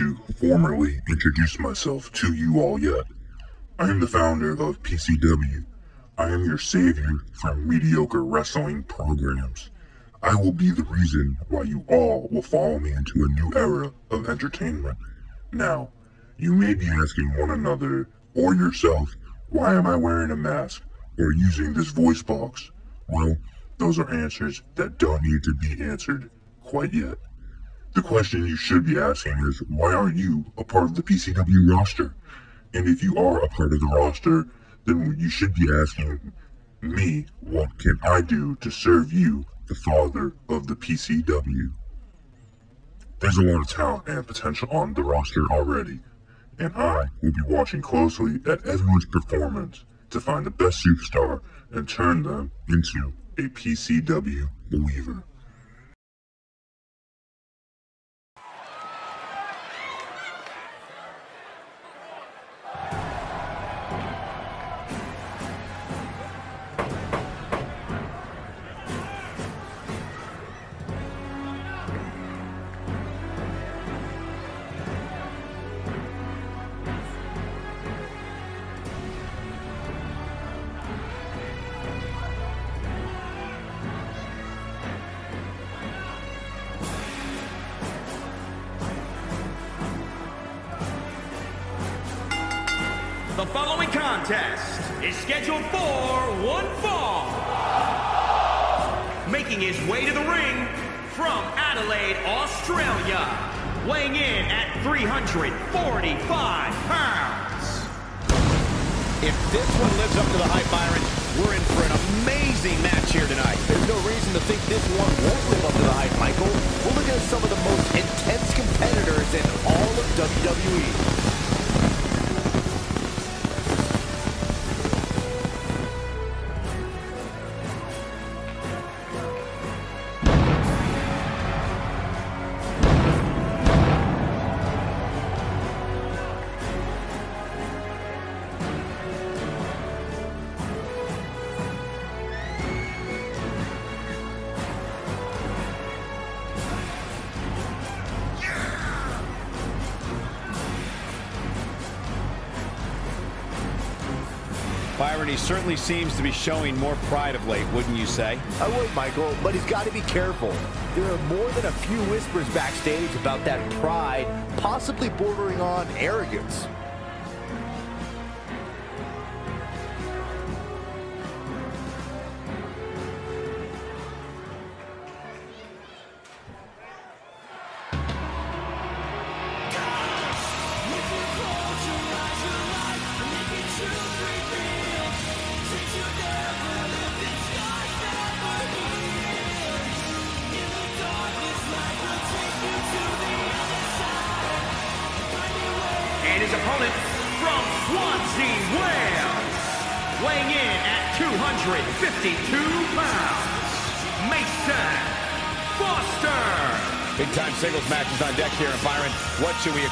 to formally introduce myself to you all yet. I am the founder of PCW. I am your savior from mediocre wrestling programs. I will be the reason why you all will follow me into a new era of entertainment. Now, you may be asking one another or yourself, why am I wearing a mask or using this voice box? Well, those are answers that don't need to be answered quite yet. The question you should be asking is, why aren't you a part of the PCW roster? And if you are a part of the roster, then you should be asking me, what can I do to serve you, the father of the PCW? There's a lot of talent and potential on the roster already, and I will be watching closely at everyone's performance to find the best superstar and turn them into a PCW believer. He certainly seems to be showing more pride of late, wouldn't you say? I would, Michael, but he's got to be careful. There are more than a few whispers backstage about that pride, possibly bordering on arrogance.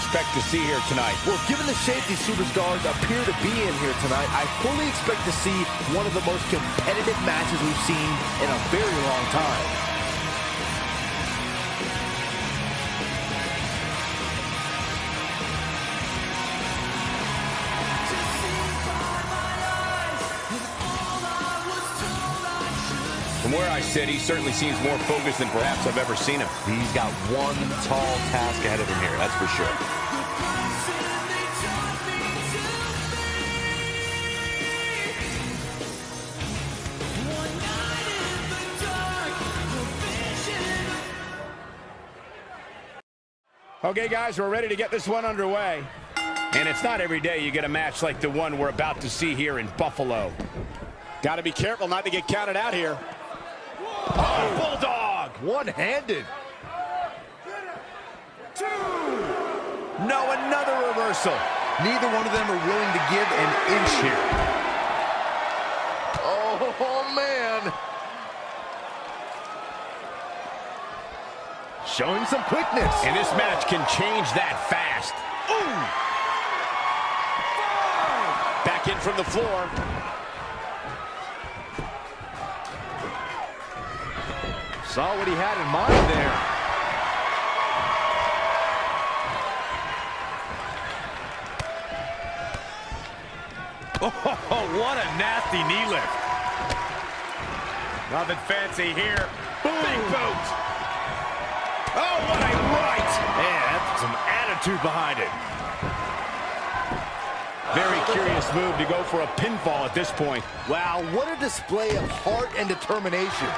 Expect to see here tonight? Well, given the shape these superstars appear to be in here tonight, I fully expect to see one of the most competitive matches we've seen in a very long time. From where I sit, he certainly seems more focused than perhaps I've ever seen him. He's got one tall task ahead of him here, that's for sure. Okay, guys, we're ready to get this one underway. And it's not every day you get a match like the one we're about to see here in Buffalo. Got to be careful not to get counted out here. Oh, Bulldog! One-handed. Two! No, another reversal. Neither one of them are willing to give an inch here. Oh, man. Showing some quickness. And this match can change that fast. Ooh! Back in from the floor. Saw what he had in mind there. Oh, what a nasty knee lift. Nothing fancy here. Boom. Big boot. Oh, what a right. Yeah, that's some attitude behind it. Very curious move to go for a pinfall at this point. Wow, what a display of heart and determination.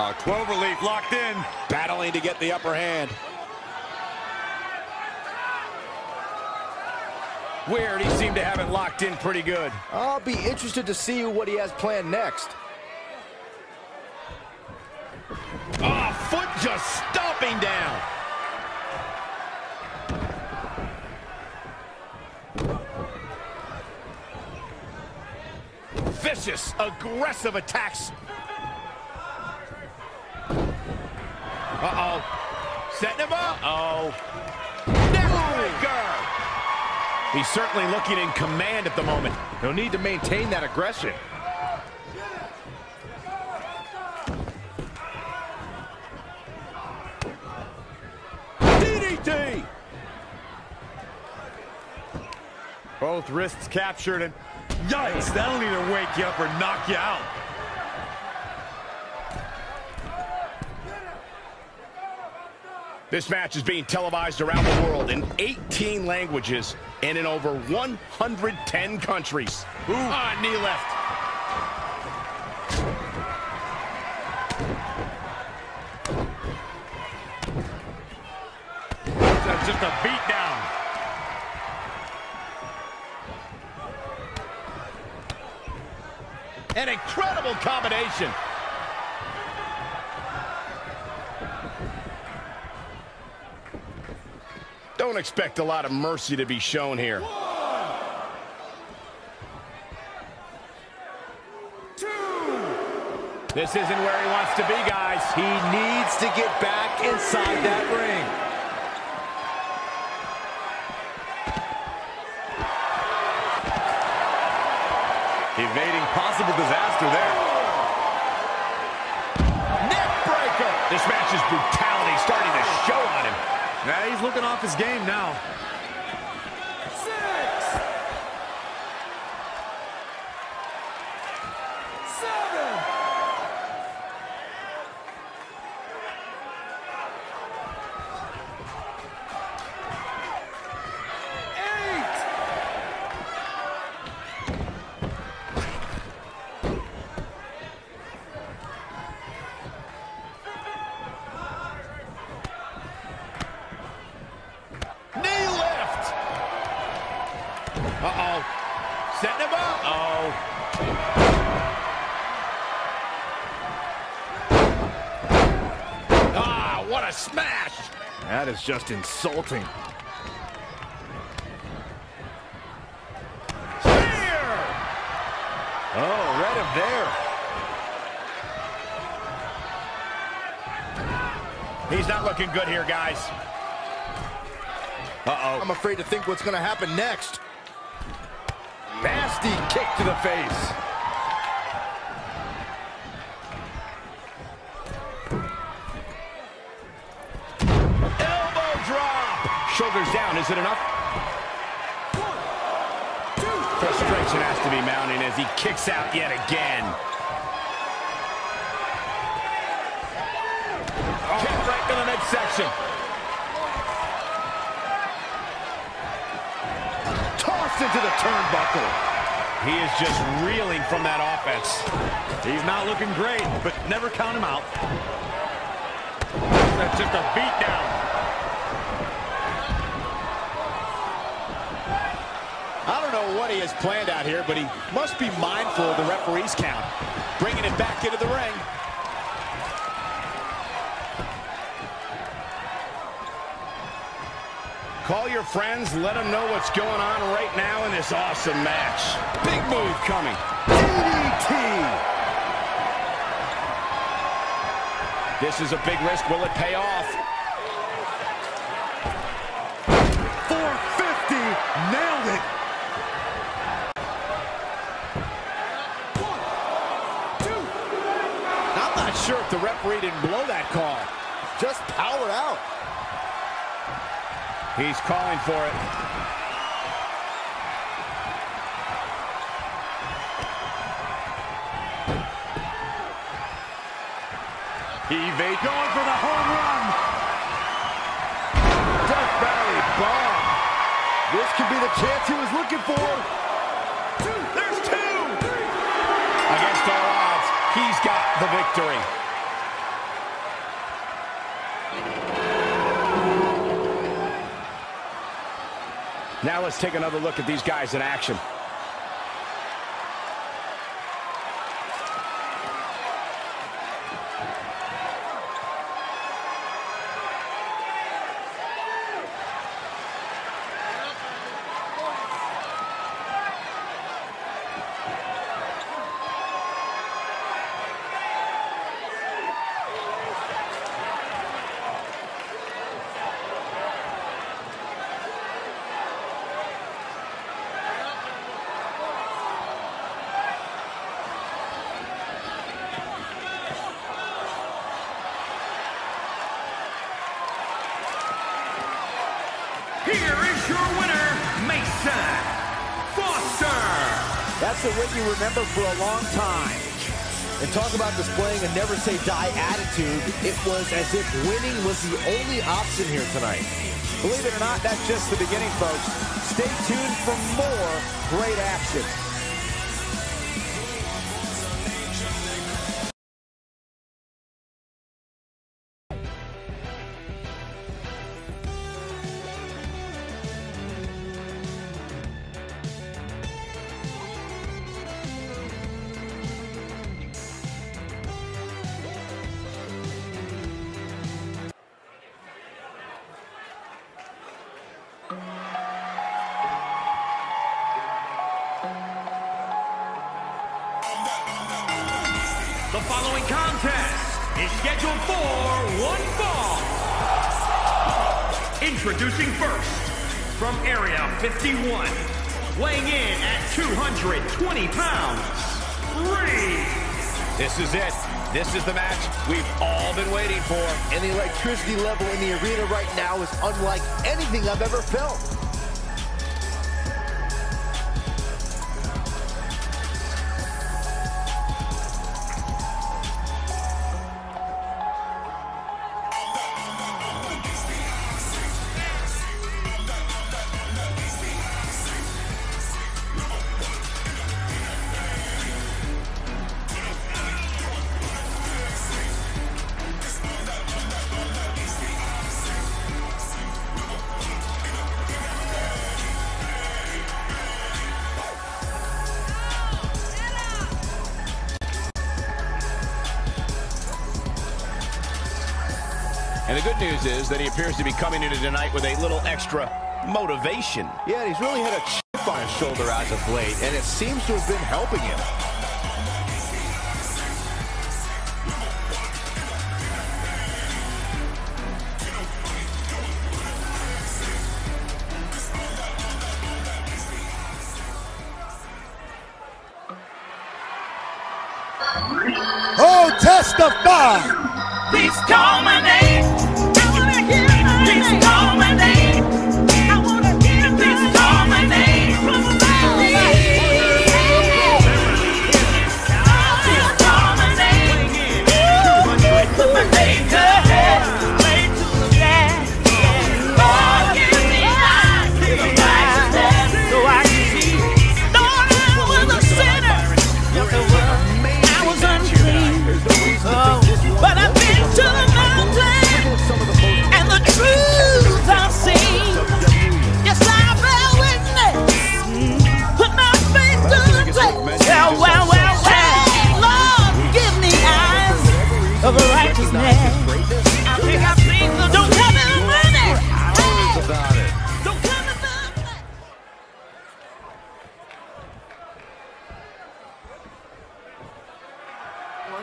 Uh, Cloverleaf locked in. Battling to get the upper hand. Weird, he seemed to have it locked in pretty good. I'll be interested to see what he has planned next. Oh, foot just stomping down. Vicious, aggressive attacks. Uh-oh. Setting him up. Uh-oh. Neckbreaker. He's certainly looking in command at the moment. No need to maintain that aggression. DDT. Both wrists captured, and yikes, that'll either wake you up or knock you out. This match is being televised around the world in 18 languages and in over 110 countries. Ooh. Ah, knee lift. That's just a beat down. An incredible combination. Don't expect a lot of mercy to be shown here. This isn't where he wants to be, guys. He needs to get back inside that ring. Evading possible disaster there. Neckbreaker. This match's brutality starting to show on him. Now he's looking off his game now. Is just insulting. Spear. Oh, read him there. He's not looking good here, guys. Uh-oh. I'm afraid to think what's going to happen next. Nasty kick to the face. Is it enough? Frustration has to be mounting as he kicks out yet again. Kick right to the midsection. Tossed into the turnbuckle. He is just reeling from that offense. He's not looking great, but never count him out. That's just a beat down. I don't know what he has planned out here, but he must be mindful of the referee's count. Bringing it back into the ring. Call your friends, let them know what's going on right now in this awesome match. Big move coming. DDT. This is a big risk. Will it pay off? 450. Nailed it. I'm not sure if the referee didn't blow that call. Just powered out. He's calling for it. Evade going for the home run. Death Valley bomb. This could be the chance he was looking for. There's two! Against all odds, he's got the victory. Now let's take another look at these guys in action. Remember for a long time. And talk about displaying a never say die attitude. It was as if winning was the only option here tonight. Believe it or not, that's just the beginning, folks. Stay tuned for more great action. Unlike anything I've ever felt. And the good news is that he appears to be coming into tonight with a little extra motivation. Yeah, he's really had a chip on his shoulder as of late, and it seems to have been helping him.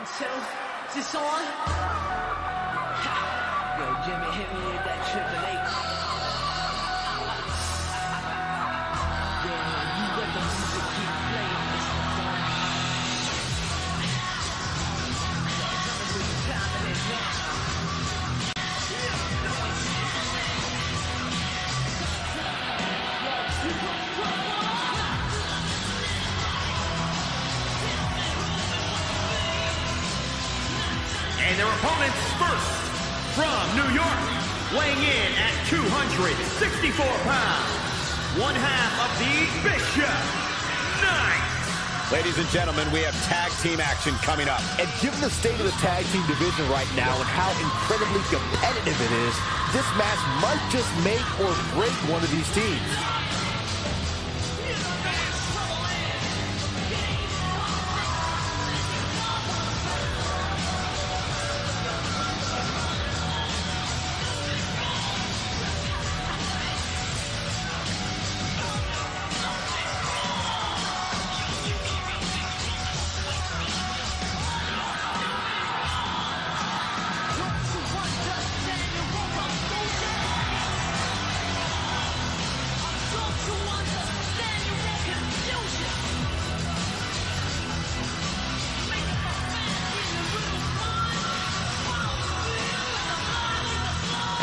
itself. Is this on? Ha. Yo, Jimmy hit me with that Triple H. opponents first, from New York, weighing in at 264 pounds, one half of the Bishop Knight. Ladies and gentlemen, we have tag team action coming up. And given the state of the tag team division right now and how incredibly competitive it is, this match might just make or break one of these teams.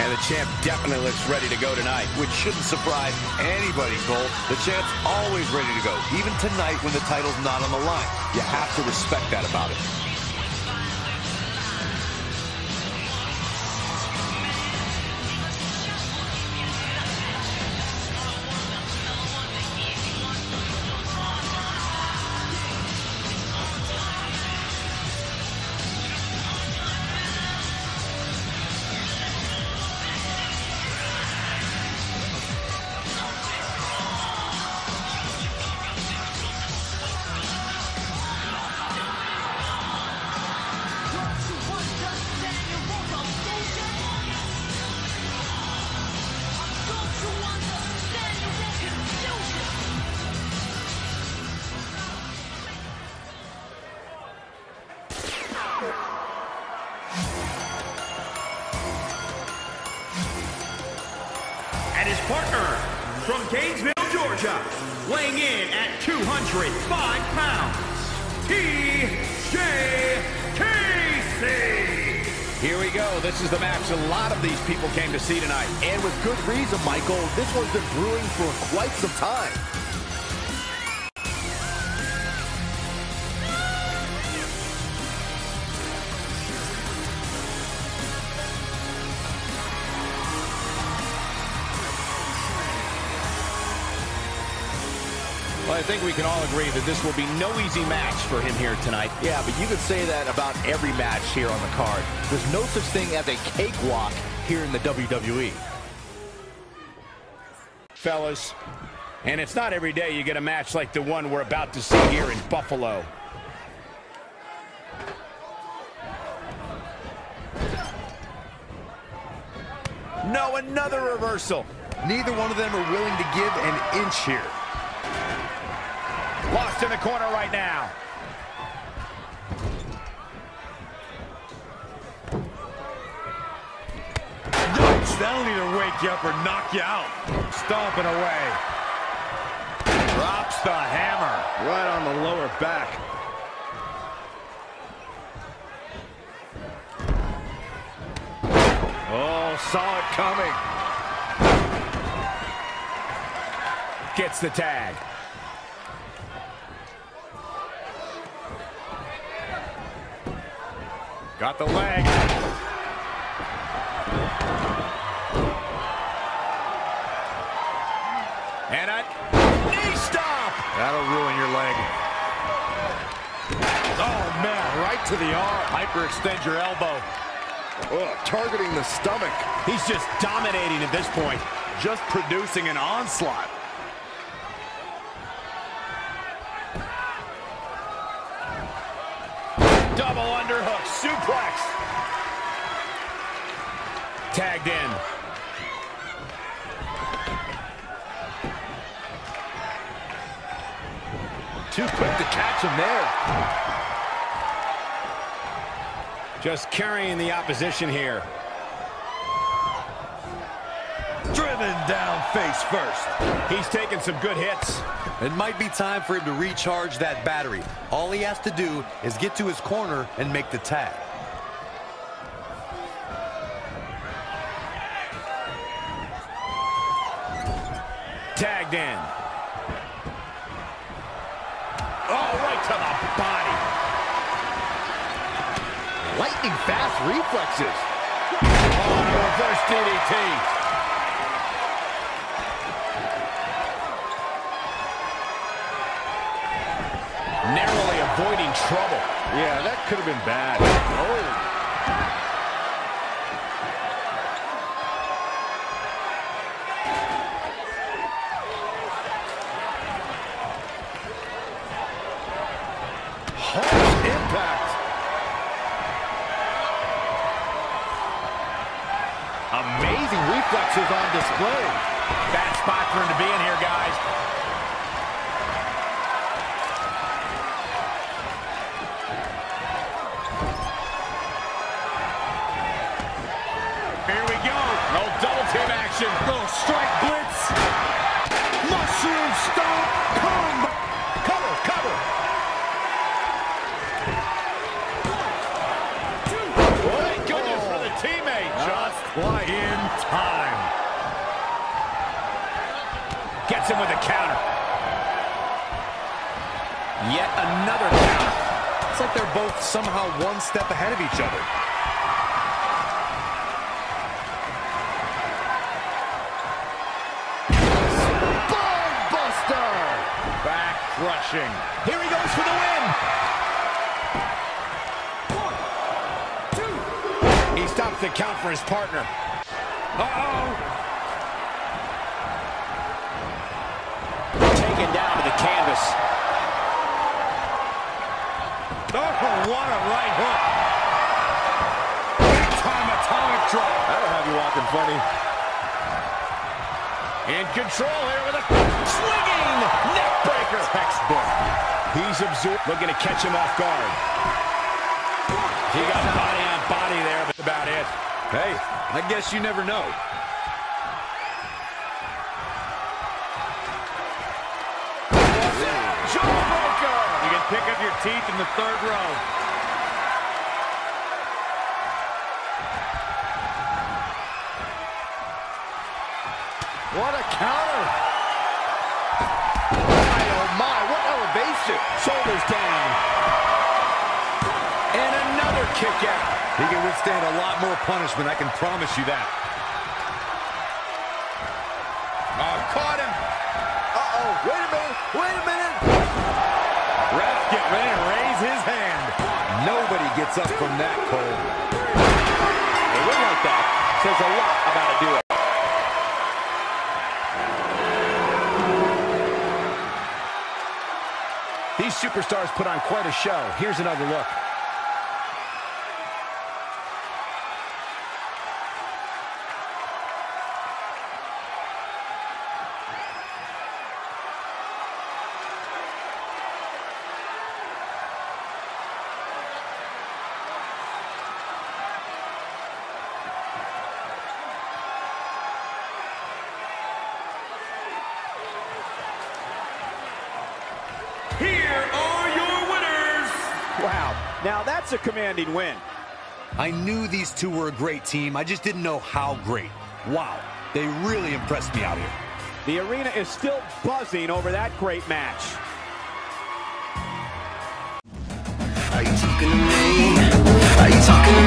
And the champ definitely looks ready to go tonight. Which shouldn't surprise anybody, Cole. The champ's always ready to go, even tonight when the title's not on the line. You have to respect that about it. Some time. Well, I think we can all agree that this will be no easy match for him here tonight. Yeah, but you could say that about every match here on the card. There's no such thing as a cakewalk here in the. WWE. Fellas. And it's not every day you get a match like the one we're about to see here in Buffalo. No, another reversal. Neither one of them are willing to give an inch here. Lost in the corner right now. That'll either wake you up or knock you out. Stomping away. Drops the hammer. Right on the lower back. Oh, saw it coming. Gets the tag. Got the leg. To the arm. Hyperextend your elbow. Oh, targeting the stomach. He's just dominating at this point. Just producing an onslaught. Double underhook suplex. Tagged in. Too quick to catch him there. Just carrying the opposition here. Driven down face first. He's taking some good hits. It might be time for him to recharge that battery. All he has to do is get to his corner and make the tag. Tagged in. Oh, right to the body. Lightning fast reflexes. Oh, reverse DDT. Narrowly avoiding trouble. Yeah, that could have been bad. Oh. Harsh impact. Amazing reflexes on display. Bad spot for him to be in here, guys. Him with a counter. Yet another counter. It's like they're both somehow one step ahead of each other. Buster. Back crushing. Here he goes for the win. One, two. He stops the count for his partner. Uh-oh. The canvas. Oh, what a right hook. Big time atomic drop. That'll have you walking funny. In control here with a swinging neck breaker. Textbook. He's absorbed, looking to catch him off guard. He got body on body there, but about it. Hey, I guess you never know. Pick up your teeth in the third row. What a counter! My, oh my, what elevation. Shoulders down. And another kick out. He can withstand a lot more punishment, I can promise you that. Oh, caught him. Uh-oh, wait a minute, wait a minute. Ready to raise his hand. Nobody gets up from that, Cole. A win like that says a lot about a duo. These superstars put on quite a show. Here's another look. That's a commanding win. I knew these two were a great team. I just didn't know how great. Wow, they really impressed me out here. The arena is still buzzing over that great match. Are you talking to me? Are you talking to me?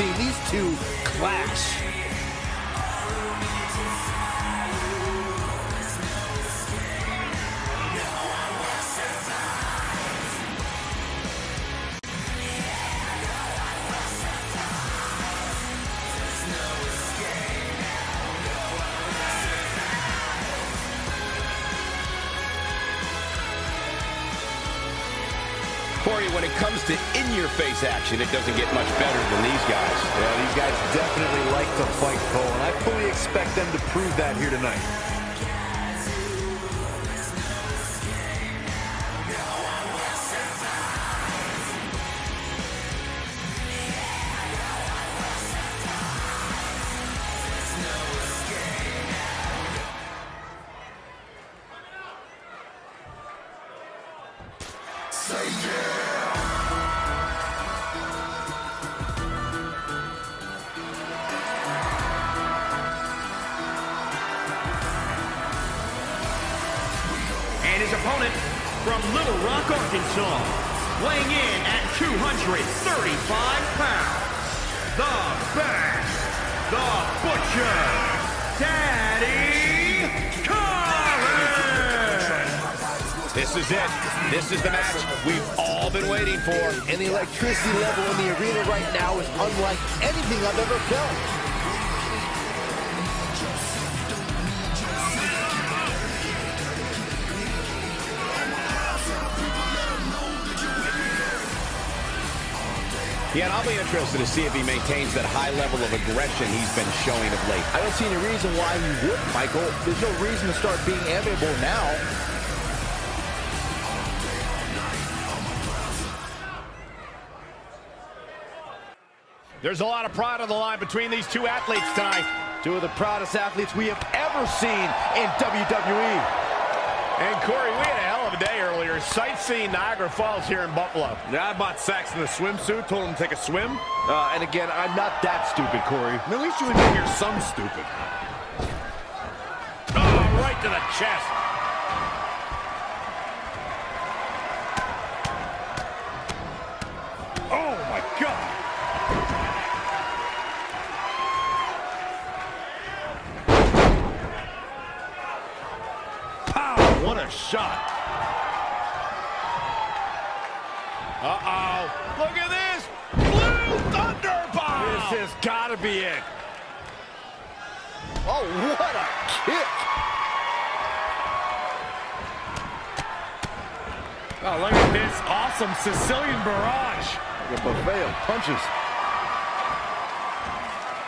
Looking Corey, when it comes to in-your-face action, it doesn't get much better than these guys. Yeah, these guys definitely like to fight, Cole, and I fully expect them to prove that here tonight. See if he maintains that high level of aggression he's been showing of late. I don't see any reason why he wouldn't, Michael. There's no reason to start being amiable now. There's a lot of pride on the line between these two athletes tonight. Two of the proudest athletes we have ever seen in WWE. And Corey, we had a of a day earlier sightseeing Niagara Falls here in Buffalo. Yeah, I bought Saxton a swimsuit, told him to take a swim. Uh, and again, I'm not that stupid, Corey. At least you admit you're some stupid. Oh, right to the chest. Oh, my God. Pow, what a shot. Uh-oh. Look at this. Blue Thunder Bomb. This has got to be it. Oh, what a kick! Oh, look at this awesome Sicilian barrage. The buffet of punches.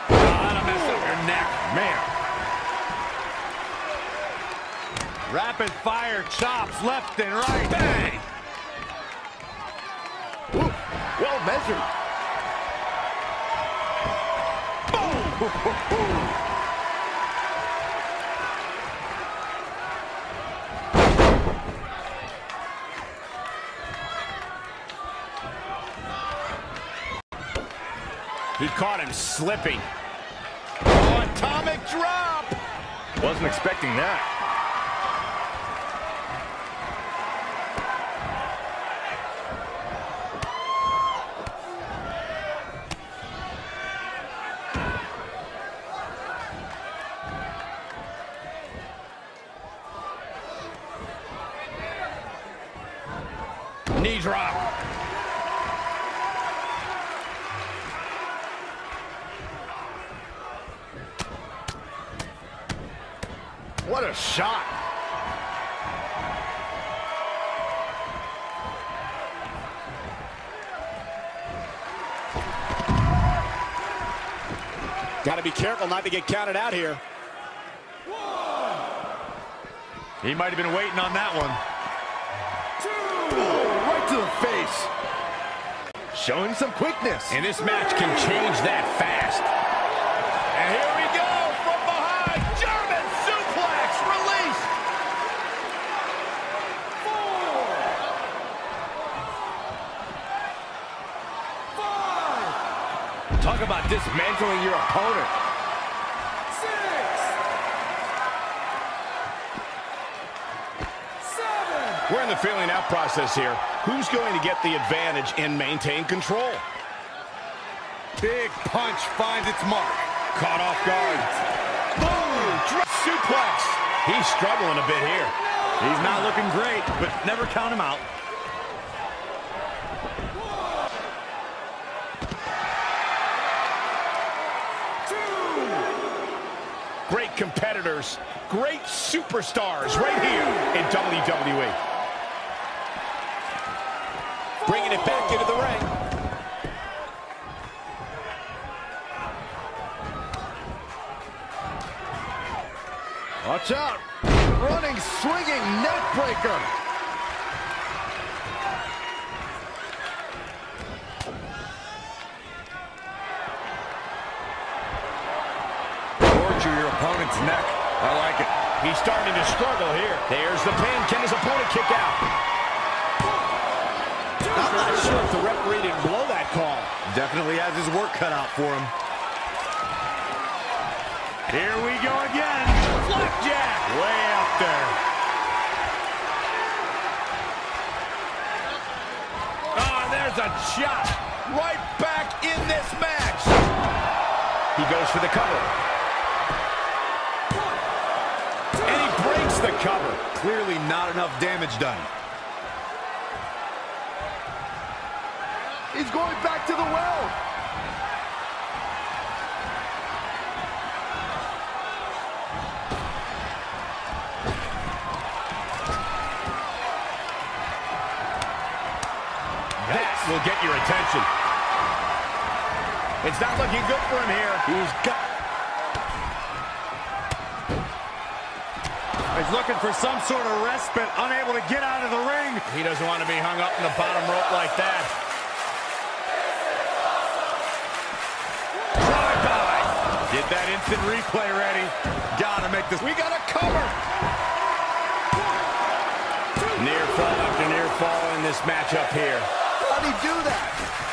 Oh, that'll mess up your neck, man. Rapid fire chops left and right. Bang! Well measured. He caught him slipping. Oh, atomic drop. Wasn't expecting that. Got to not to get counted out here. He might have been waiting on that one. Right to the face. Showing some quickness. And this match can change that fast. And here we go from behind. German suplex release. Four. Five. Talk about dismantling your opponent. We're in the feeling out process here. Who's going to get the advantage and maintain control? Big punch finds its mark. Caught off guard. Boom! Drop suplex. He's struggling a bit here. He's not looking great, but never count him out. Great competitors, great superstars right here in WWE. Bringing it back into the ring. Watch out. Running, swinging, neck breaker. Torture your opponent's neck. I like it. He's starting to struggle here. There's the pin. Can his opponent kick out? I'm not sure if the referee didn't blow that call. Definitely has his work cut out for him. Here we go again. Flapjack. Way up there. Oh, there's a shot. Right back in this match. He goes for the cover. And he breaks the cover. Clearly not enough damage done. Going back to the well. That will get your attention. It's not looking good for him here. He's got... He's looking for some sort of respite, unable to get out of the ring. He doesn't want to be hung up in the bottom rope like that. That instant replay ready. Gotta make this... We got a cover. Near fall after near fall in this matchup here. How'd he do that?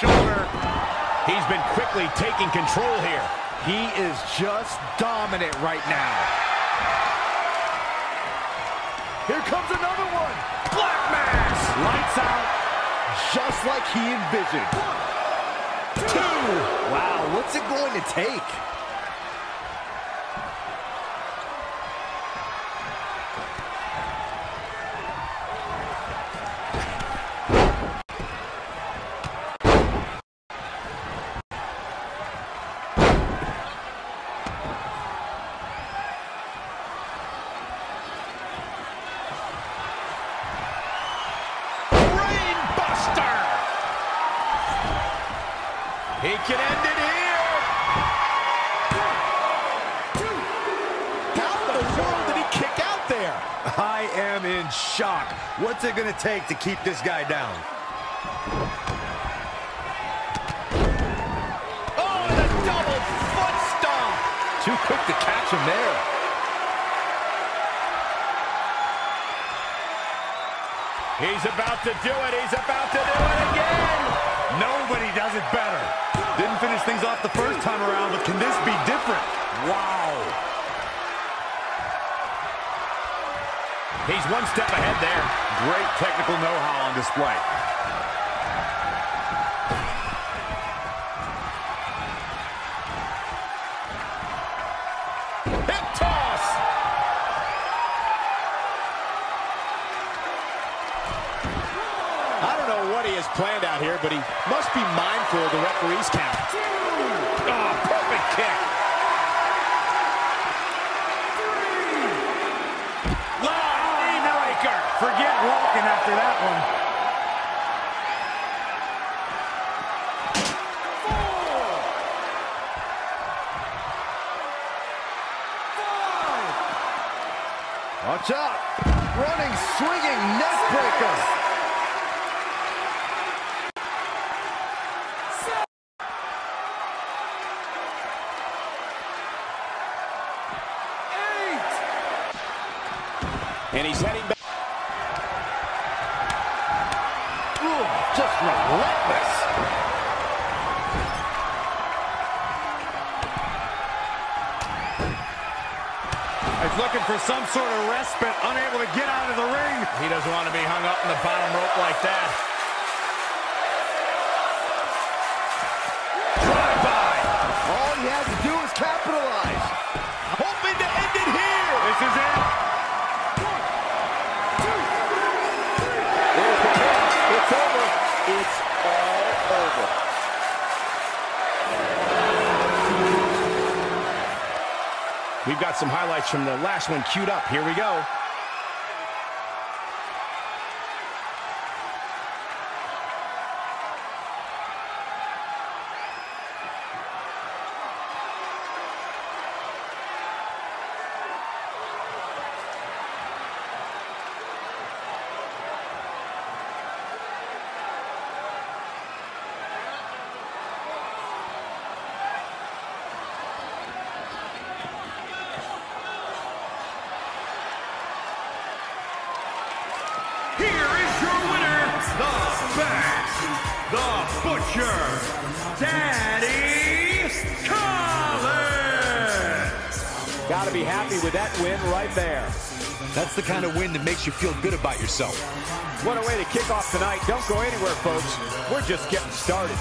Shoulder. He's been quickly taking control here. He is just dominant right now. Here comes another one. Black Mass. Lights out, just like he envisioned. Two. Wow, what's it going to take? It going to take to keep this guy down? Oh, and a double foot stomp. Too quick to catch him there. He's about to do it. He's about to do it again. Nobody does it better. Didn't finish things off the first time around, but can this be different? Wow. He's one step ahead there. Great technical know-how on display. Hip toss. I don't know what he has planned out here, but he must be mindful of the referee's count. Oh, perfect kick. After that one. Last one queued up. Here we go. Happy with that win right there. That's the kind of win that makes you feel good about yourself. What a way to kick off tonight. Don't go anywhere, folks. We're just getting started.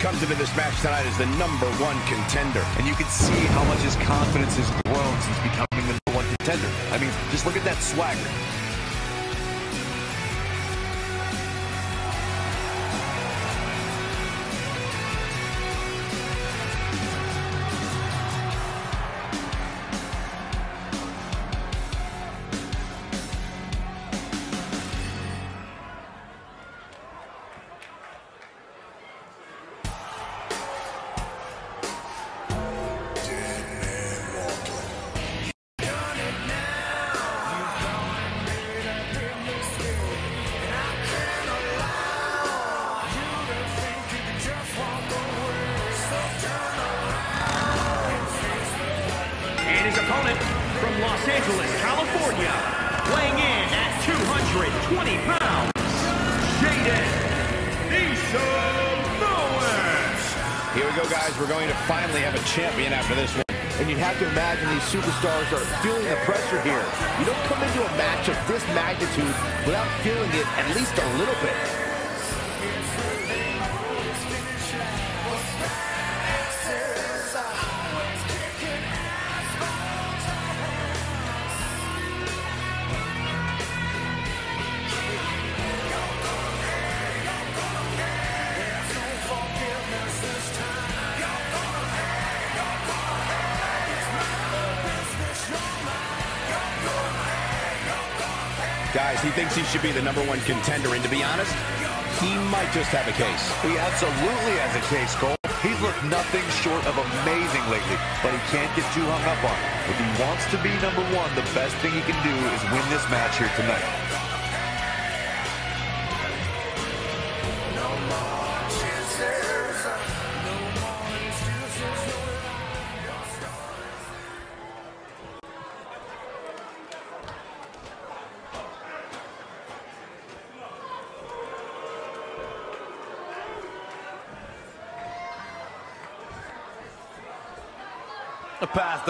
Comes into this match tonight as the number one contender. And you can see how much his confidence has grown since becoming the number one contender. I mean, just look at that swagger. And his opponent from Los Angeles, California, weighing in at 220 pounds, Jaden Samoa. Here we go, guys. We're going to finally have a champion after this one. And you'd have to imagine these superstars are feeling the pressure here. You don't come into a match of this magnitude without feeling it at least a little bit. Thinks he should be the number one contender, and to be honest, he might just have a case. He absolutely has a case, Cole. He's looked nothing short of amazing lately, but he can't get too hung up on it. If he wants to be number one, the best thing he can do is win this match here tonight.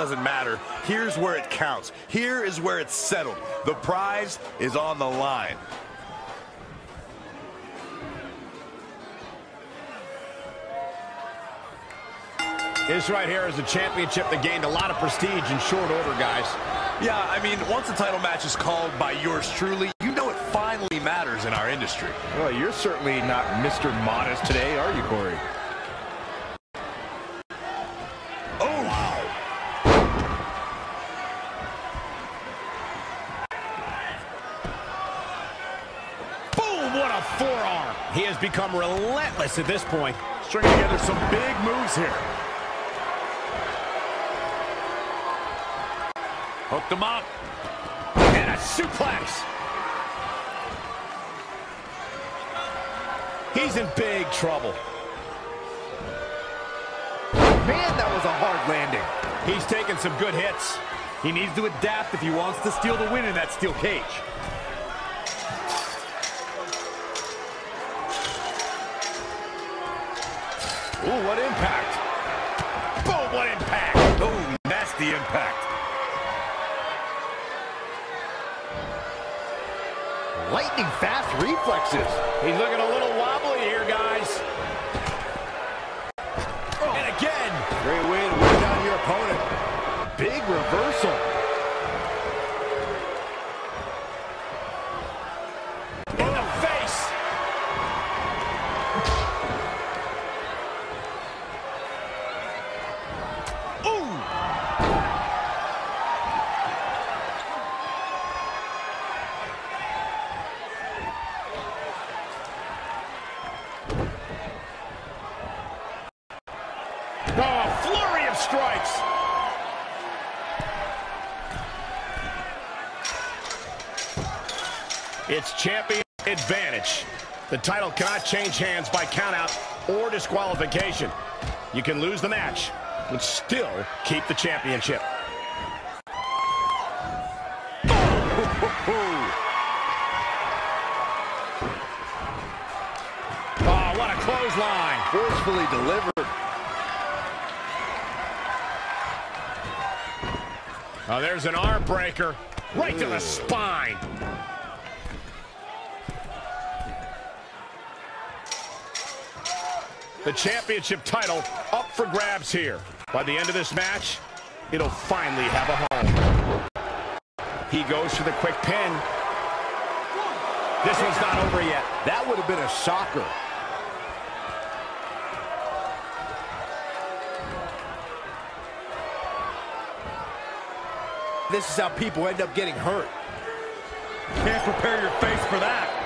Doesn't matter. Here's where it counts. Here is where it's settled. The prize is on the line. This right here is a championship that gained a lot of prestige in short order, guys. Yeah, I mean, once a title match is called by yours truly, you know it finally matters in our industry. Well, you're certainly not Mr. Modest today, are you, Corey? Become relentless at this point. Stringing together some big moves here. Hooked him up. And a suplex. He's in big trouble. Man, that was a hard landing. He's taking some good hits. He needs to adapt if he wants to steal the win in that steel cage. Ooh, what impact. Boom, what impact. Oh, nasty impact. Lightning fast reflexes. He's looking a little advantage. The title cannot change hands by countout or disqualification. You can lose the match, but still keep the championship. Oh, what a clothesline. Forcefully delivered. Oh, there's an arm breaker right to the spine. The championship title up for grabs here. By the end of this match, it'll finally have a home. He goes for the quick pin. This one's not over yet. That would have been a shocker. This is how people end up getting hurt. Can't prepare your face for that.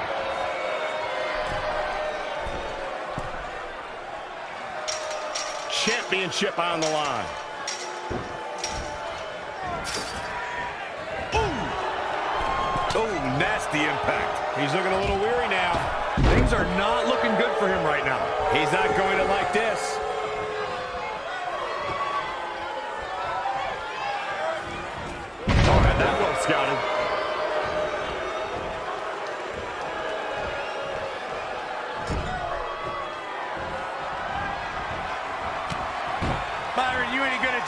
Championship on the line. Ooh. Oh, nasty impact. He's looking a little weary now. Things are not looking good for him right now. He's not going to like this.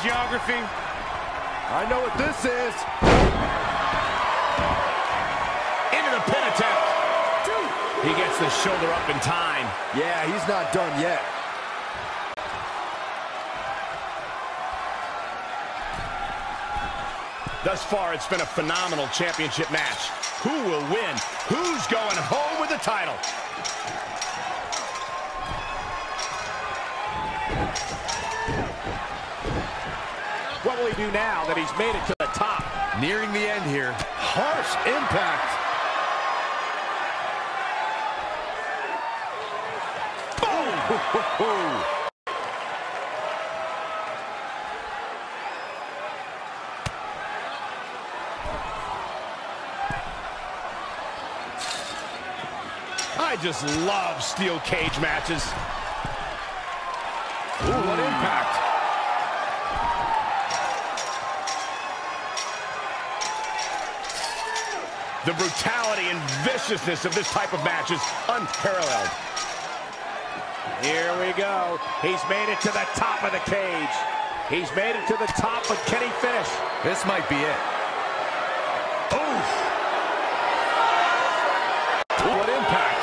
Geography? I know what this is. Into the pin attempt. He gets the shoulder up in time. Yeah, he's not done yet. Thus far, it's been a phenomenal championship match. Who will win? Who's going home with the title? What will he do now that he's made it to the top? Nearing the end here. Harsh impact. Boom! I just love steel cage matches. Ooh, what impact. The brutality and viciousness of this type of match is unparalleled. Here we go. He's made it to the top of the cage. He's made it to the top, but can he finish? This might be it. Oof. What impact.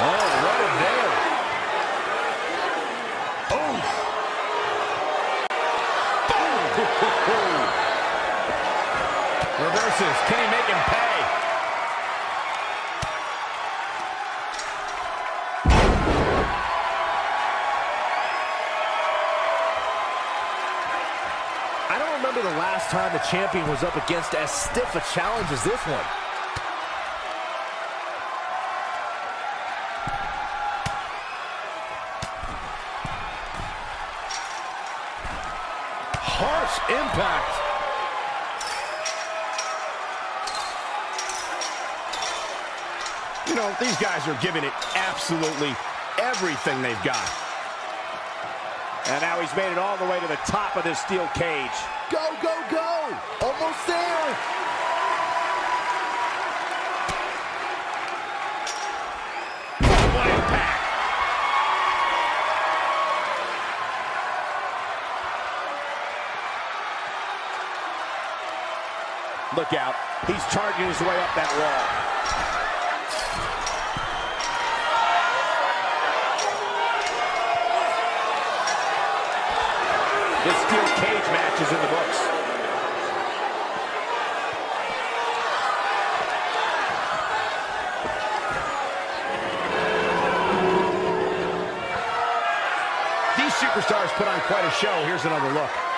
Oh, right in there. Oof. Reverses. Can he make him pay? I don't remember the last time the champion was up against as stiff a challenge as this one. Harsh impact. You know, these guys are giving it absolutely everything they've got. And now he's made it all the way to the top of this steel cage. Go, go, go! Almost there! Look out. He's charging his way up that wall. This steel cage match is in the books. These superstars put on quite a show. Here's another look.